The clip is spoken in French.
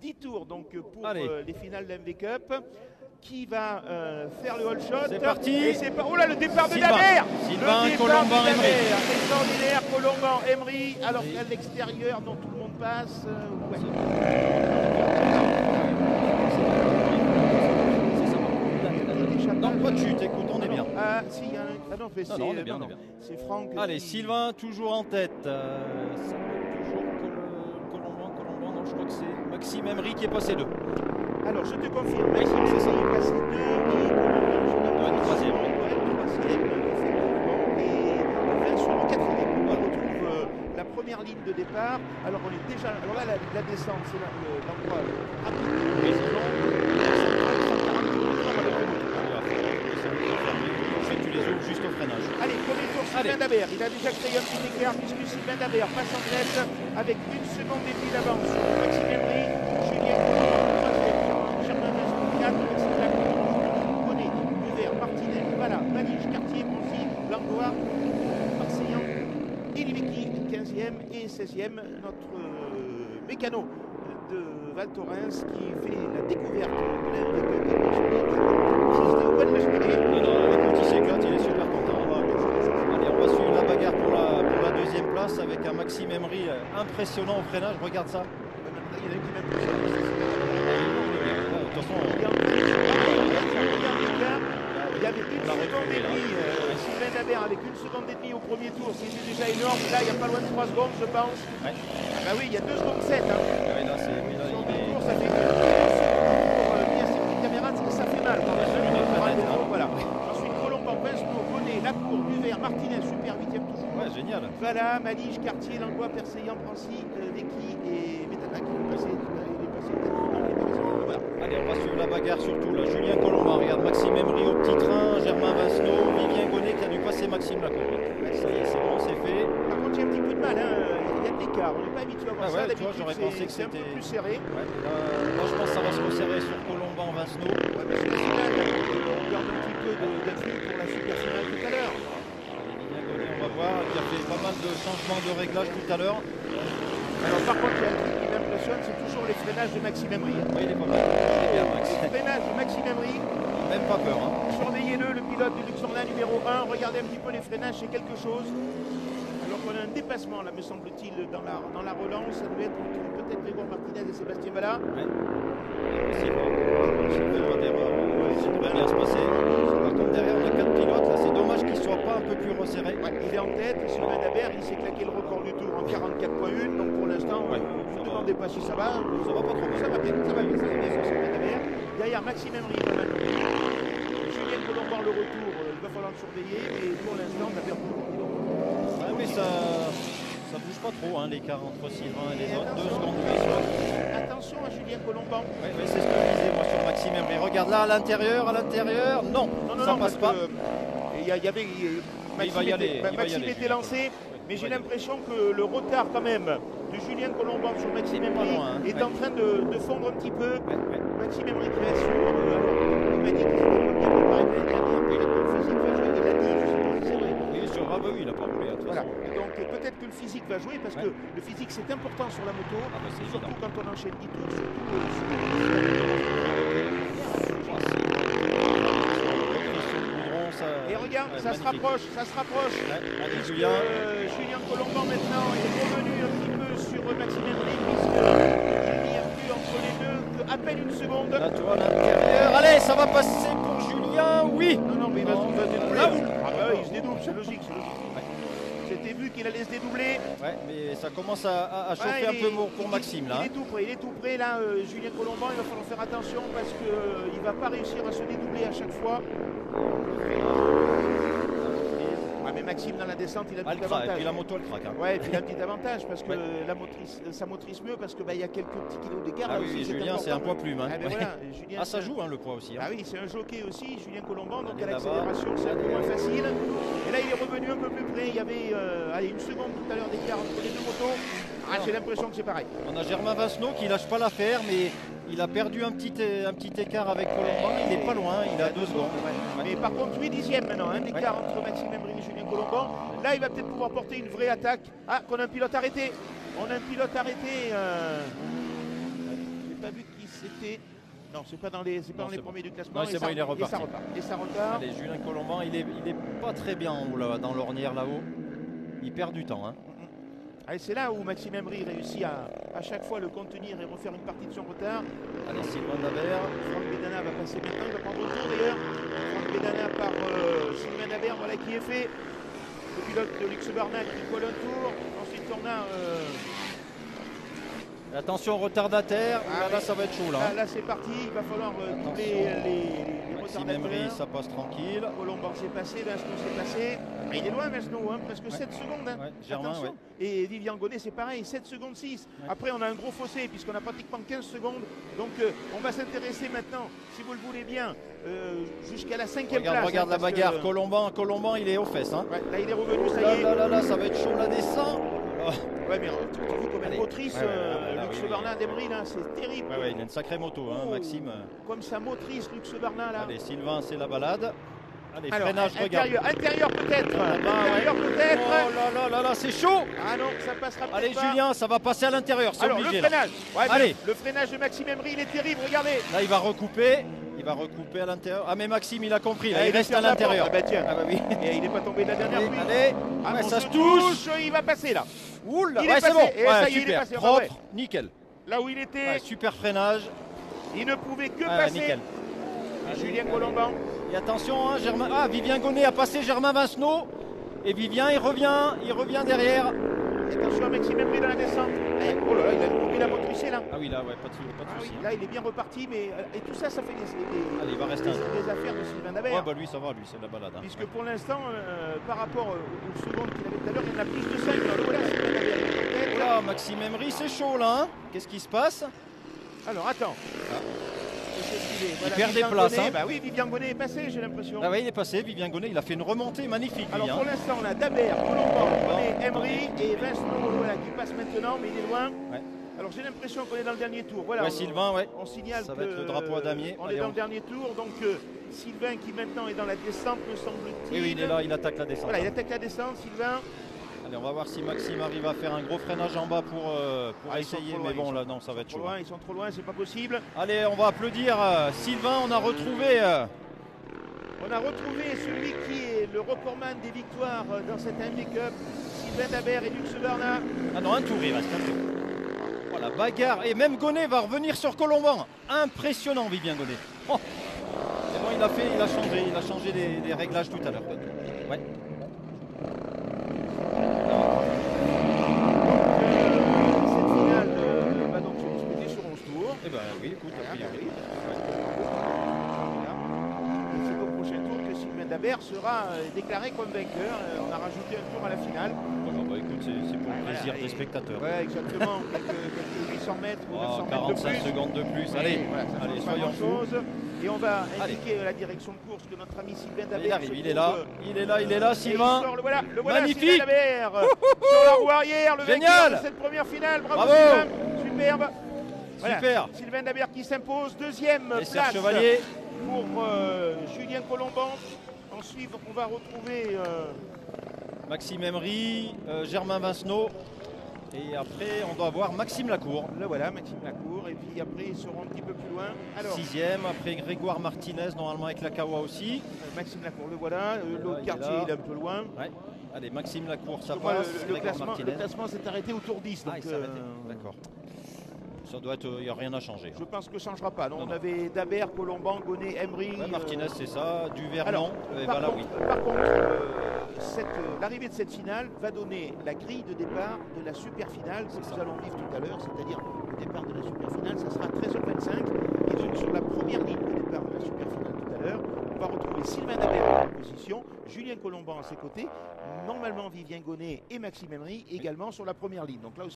10 tours donc pour euh, les finales de MV Cup. Qui va euh, faire le all shot C'est parti. Et pas- Oh là, le départ de Sylvain. Damer Sylvain, Le départ Colomban, de Emery. Extraordinaire, Colomban, Emery, alors qu'à l'extérieur, dont tout le monde passe. euh, ouais. Non, chute, écoute, on est bien. Ah, si, y a un. Ah non, c'est Franck. Allez, Sylvain toujours en tête. Euh, ça va être toujours Col- Colomban, Colomban, non, je crois que c'est Maxime Emery qui est passé deux. Alors, je te confirme, Maxime Cécile est passé deux et Colomban, Ouais, troisième. Ouais, troisième, effectivement. Et Vincent, le quatrième. On retrouve euh, la première ligne de départ. Alors, on est déjà. Alors là, la, la descente, c'est l'endroit rapide. Mais c'est long. 140 km/h avec le moteur. Ensuite, tu les ouvres juste au freinage. Allez. Sylvain Dabert. Il a déjà créé un petit écart puisque Sylvain Dabert passe en tête avec une seconde et demie d'avance Maxime Emery, Julien Germain Maxime Bonnet, voilà, Malige, Cartier, Poncy, Langois, Marseillan, Ilivecki, 15e et 16e, notre euh, mécano de Val Thorens qui fait la découverte de la. Allez, on va suivre la bagarre pour la, pour la deuxième place avec un Maxime Emery euh, impressionnant au freinage. Regarde ça. Il y en a qui. Ouais, De toute façon, Il y avait une seconde et demie, Sylvain Dabert avec une seconde et demie au premier tour, c'était déjà énorme. Là, il n'y a pas loin de 3 secondes, je pense. Ouais. Ah bah oui, il y a 2 secondes 7. Hein. ouais, là, c'est. oui, là, il est- ça fait pour euh, bien ces petites caméras, ça, ça fait mal. quand même. Celui de Fred, là. Voilà. Ensuite, Colomban, Vincent, Bonnet, Lacour, Duvert, Martinez, super 8ème toujours. Ouais, génial. Voilà, Malige, Cartier, Langlois, Perseillan, Prancy, euh, Vecchi et Métanac. Il est passé, il est passé peut-être- non, il est pas passé. Voilà. Allez, on va suivre la bagarre surtout. Là. Julien Colomba, regarde Maxime Emery au petit train, Germain Vasneau, Vivien Gonnet qui a dû passer Maxime Lacour. Ça y est, c'est bon, c'est fait. Par contre, il y a un petit peu de mal, hein. il y a de l'écart, on n'est pas habitué à voir Ah ça. ouais, vois, D'habitude, j'aurais c'est- que un peu c'était- plus serré. Ouais, là, je pense que ça va se resserrer sur Colomba en Vasneau. Ouais, c'est celui-là, on garde un petit peu d'afflux pour la super finale tout à l'heure. Vivien Gonnet, on va voir, qui a fait pas mal de changements de réglage tout à l'heure. Alors, par contre, il y a un truc qui m'impressionne, c'est toujours les freinages de Maxime Emery. Oui, il est pas mal. Il est bien, Max. Les freinages de Maxime Emery, Même pas peur. Hein. surveillez-le, le pilote du Luxembourg numéro 1, regardez un petit peu les freinages, c'est quelque chose. Alors qu'on a un dépassement, là, me semble-t-il, dans la, dans la relance, ça devait être entre peut-être Grégoire Martinez et Sébastien Valla. Ouais. Possible. Possible de pas d'erreur. Ça devrait bien se passer. Peu plus. Ouais, il est en tête, Sylvain Dabert, il s'est claqué le record du tour en 44.1, donc pour l'instant, Ouais, euh, ne vous va. demandez pas si ça va. Ça va pas trop. Ça va bien, ça va bien, ça va bien pour Sylvain Dabert. Derrière Maxime mal. Julien Colombo, le retour, euh, il va falloir le surveiller, mais pour l'instant, Dabert Ouais, mais ça, ça bouge pas trop, hein, l'écart entre Sylvain et les autres. Deux secondes. Attention à Julien Colomban. Ouais, ouais, c'est ce que je disais moi sur Maxime Emery. Regarde là à l'intérieur, à l'intérieur. Non, Non, non, ça non, passe pas. euh, il y, avait. Mais y Maxime était- Maxime lancé, mais j'ai l'impression que le retard, quand même, de Julien Colomban sur Maxime Emery hein, est ouais. en train de, de fondre un petit peu. Ouais, ouais. Maxime Emery qui reste sur. euh, il m'a dit qu'il il a pas roulé Voilà. façon. Et Donc peut-être que le physique va jouer parce que le physique c'est important sur la moto, Ah bah, surtout évident. quand on enchaîne 10 tours, surtout euh, Sur regarde, ouais, ça se rapproche, ça se rapproche. Ouais, allez, Puisque, Julien. euh, Julien Colomban maintenant est revenu un petit peu sur euh, Maxime Emery puisqu'il n'y a plus entre les deux qu'à peine une seconde. Là, tu vois, l'intérieur. Allez, ça va passer pour Julien. Oui. Non, non, mais il va se dédoubler. Ah bah oui, il se dédouble, c'est logique, c'est logique. C'était vu qu'il allait se dédoubler. Ouais, mais ça commence à, à- à chauffer Ouais, un il peu pour, il- Maxime là. Il hein. est tout prêt, il est tout prêt. Là, euh, Julien Colomban, il va falloir faire attention parce qu'il ne va pas réussir à se dédoubler à chaque fois. Maxime, dans la descente, il a un petit craque, et avantage. puis la moto elle craque. hein. Ouais, et puis il a un petit avantage parce que Ouais. la motrice, ça motrice mieux parce qu'il bah, y a quelques petits kilos d'écart. Ah là oui, Julien c'est un poids plume. hein. Ah, ben Ouais. voilà, Julien, Ah, ça joue hein, le poids aussi. hein. Ah oui, c'est un jockey aussi, Julien Colomban, donc à l'accélération c'est un peu moins facile. Et là il est revenu un peu plus près, il y avait euh, allez, une seconde tout à l'heure d'écart entre les deux motos. Ah, j'ai l'impression que c'est pareil. On a Germain Vasneau qui lâche pas l'affaire, mais il a perdu un petit, un petit écart avec Colomban. Il est pas loin, il a deux secondes. Ouais. Mais par contre 8 dixièmes maintenant, un écart entre Maxime Emery et Julien Colomban. Là il va peut-être pouvoir porter une vraie attaque. Ah, qu'on a un pilote arrêté. On a un pilote arrêté. euh, c'était. Non, c'est pas dans les, c'est pas Non, dans les bon. premiers du classement. Non, c'est et ça- bon, il est Et ça reparti. repart. Et ça repart. Allez, Julien Colomban, il est, il est pas très bien en haut, là, dans l'ornière là-haut. Il perd du temps. Hein. Allez, c'est là où Maxime Emery réussit à, à chaque fois le contenir et refaire une partie de son retard. Allez, Sylvain Dabert. Franck Bédana va passer maintenant, il va prendre le tour d'ailleurs. Franck Bédana par euh, Sylvain Dabert, voilà qui est fait. Le pilote de Lux Barnac qui colle un tour. Ensuite on a euh, Attention, retardataire. Ah là, là, oui. ça va être chaud là. là, là, c'est parti, il va falloir euh, Attention. doubler les, les, Maxime Emery, ça passe tranquille. Colomban s'est passé, Vincent s'est passé. Ah, il est loin Vincent, hein, presque 7 secondes. hein. Ouais, Germain, Attention. ouais. Et Vivian Gonnet, c'est pareil, 7 secondes 6. Ouais. Après, on a un gros fossé puisqu'on a pratiquement 15 secondes. Donc, euh, on va s'intéresser maintenant, si vous le voulez bien, euh, jusqu'à la cinquième Regarde, place. regarde hein, la que- bagarre. Colomban, Colomban, il est aux fesses. Hein. Là, il est revenu, ça Là, y est. là, là, là, ça va être chaud. Oh. Ouais, mais euh, tu as vu comme Allez. elle motrice, Ouais, ouais, euh, d'Emery, là, c'est terrible. Ouais, ouais, il a une sacrée moto, hein, Oh. Maxime. Comme sa motrice, Lux Barna, là. Allez, Sylvain, c'est la balade. Allez, Alors, freinage, regarde. intérieur, intérieur peut-être. Là-bas, Intérieur ouais. peut-être. Oh là là là là, c'est chaud. Ah non, ça passera peut-être Allez, pas. Julien, ça va passer à l'intérieur, Alors, obligé. le freinage. Ouais, Allez. Le freinage de Maxime Emery, il est terrible, regardez. Là, il va recouper. Il va recouper à l'intérieur. Ah, mais Maxime, il a compris. Là, Ah, il reste à l'intérieur. Ah bah tiens. Ah, bah oui. Et il n'est pas tombé de la dernière Allez, allez. Ah, Ouais, ça se touche. Il va passer là. Oula, Il ouais, passé. bon. Et ça Ouais, y est, il est super. passé. Ah, Propre, ouais. nickel. Là où il était, super freinage. il ne pouvait que passer. nickel. Et Julien Colomban. Et attention, hein, Germain. Ah, Vivien Gonnet a passé Germain Vincenot. Et Vivien, il revient. Il revient derrière. Attention à Maxime dans la descente. Eh, Oh là là, il a coupé la motrice là. Ah oui, là, ouais, pas de, pas de Ah oui, souci. là, il est bien reparti, mais euh, et tout ça, ça fait des, des- Allez, il va rester des- un. des affaires de Sylvain Dabert. Ouais, bah lui, ça va, lui, c'est de la balade. hein. Puisque pour l'instant, euh, par rapport euh, aux secondes qu'il avait tout à l'heure, il y en a plus de 5. Voilà, Sylvain Dabert, il est en tête. Oula, Maxime Emery, c'est chaud là. hein. Qu'est-ce qui se passe? Alors attends. Qu'est-ce Voilà, perd des Vivian places, Gonnet. hein. Bah oui, Vivian Gonnet est passé, j'ai l'impression. Ah ouais, il est passé. Vivien Gonnet, il a fait une remontée magnifique. Alors lui, hein. pour l'instant, on a Dabert, Colomban, Gonnet, Emery et Vincent voilà, qui passe maintenant, mais il est loin. Ouais. Alors j'ai l'impression qu'on est dans le dernier tour. Voilà, Ouais, on- Sylvain, ouais. On signale Ça que va être le drapeau à damier. on Allez, est dans on- le dernier tour, donc euh, Sylvain qui maintenant est dans la descente, me semble-t-il. Oui, oui, il est là, il attaque la descente. Voilà, il attaque la descente, Sylvain. Allez, on va voir si Maxime arrive à faire un gros freinage en bas pour, euh, pour Ah, essayer. loin, Mais bon, là, non, ça va être chaud. loin, ils sont trop loin, c'est pas possible. Allez, on va applaudir euh, Sylvain. On a retrouvé. euh, On a retrouvé celui qui est le recordman des victoires dans cette MD Cup, Sylvain Dabert et Lux Bernard. Ah non, un tour, il reste un tour. Voilà, bagarre. Et même Gonnet va revenir sur Colomban. Impressionnant, Vivien Gonnet. Oh. C'est bon, il a fait, il a changé, il a changé les, les réglages tout à l'heure. Ouais. Cette finale euh, va donc se disputer sur 11 tours. Eh ben oui, écoute, a priori. C'est au prochain tour que Sylvain Dabert sera euh, déclaré comme vainqueur. Euh, on a rajouté un tour à la finale. Voilà, bah écoute, c'est pour le Voilà, plaisir des spectateurs. Ouais, exactement. quelques, quelques 800 mètres ou 900 Oh, mètres de 45 plus. secondes de plus. Allez, voilà, ça allez, soyons fous. grand-chose. Et on va indiquer la direction de course que notre ami Sylvain Dabert. Il arrive, il est là, il est là, il est là, Sylvain. le voilà, le voilà, Magnifique. Sylvain Dabert, sur la roue arrière, le vainqueur de cette première finale. Bravo, Bravo. Sylvain, superbe. Voilà, Super. Sylvain Dabert qui s'impose, deuxième Et place Chevalier. pour euh, Julien Colomban. Ensuite, on va retrouver euh, Maxime Emery, euh, Germain Vincenot. Et après, on doit voir Maxime Lacour. le voilà, Maxime Lacour. Et puis après, ils seront un petit peu plus loin. Alors, Sixième, après Grégoire Martinez, normalement avec la Kawa aussi. Maxime Lacour, le voilà. Là, L'autre quartier, là. il est un peu loin. Ouais. Allez, Maxime Lacour, ça passe. le, classement, Martinez. le classement s'est arrêté au tour 10. Ah, euh, D'accord. Ça doit être, il n'y a rien à changer. je pense que ça ne changera pas. Non, Non, on non. avait Dabert, Colomban, Gonnet, Emery. Ouais, euh, Martinez, c'est ça. Duvernon, Alors, et par, par contre, euh, euh, l'arrivée de cette finale va donner la grille de départ de la super finale que C'est nous ça. allons vivre tout à l'heure, c'est-à-dire le départ de la super finale, ça sera à 13h25. Et donc sur la première ligne de départ de la super finale tout à l'heure, on va retrouver Sylvain Dabert en position, Julien Colomban à ses côtés, normalement Vivien Gonnet et Maxime Emery également sur la première ligne. Donc là aussi,